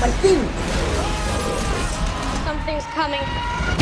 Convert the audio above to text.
my thing! Something's coming.